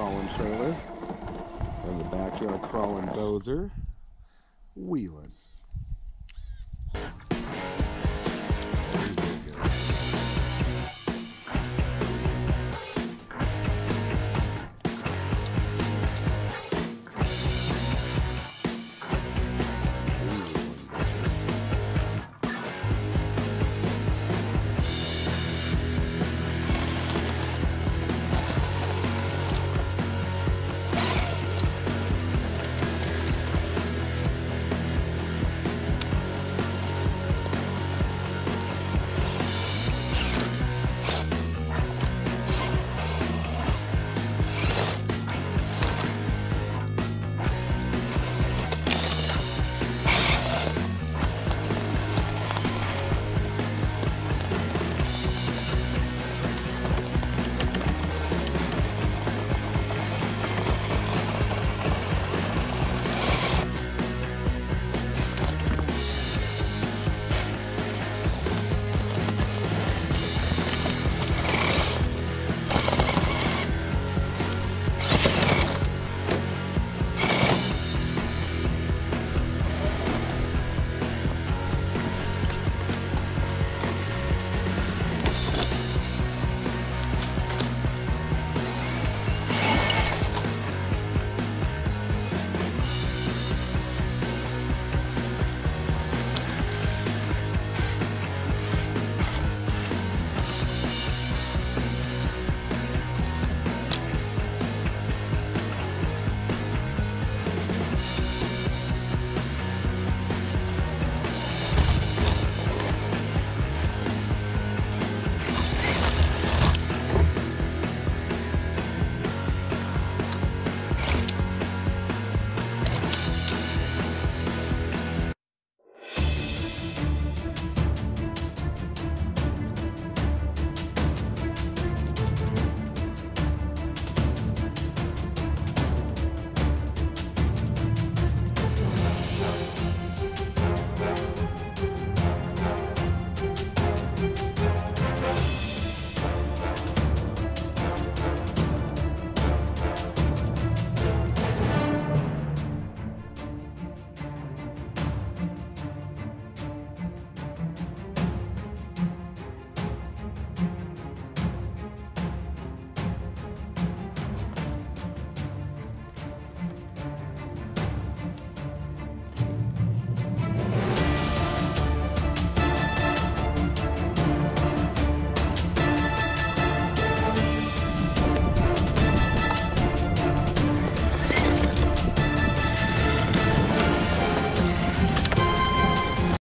crawling trailer and the backyard crawling dozer wheeling.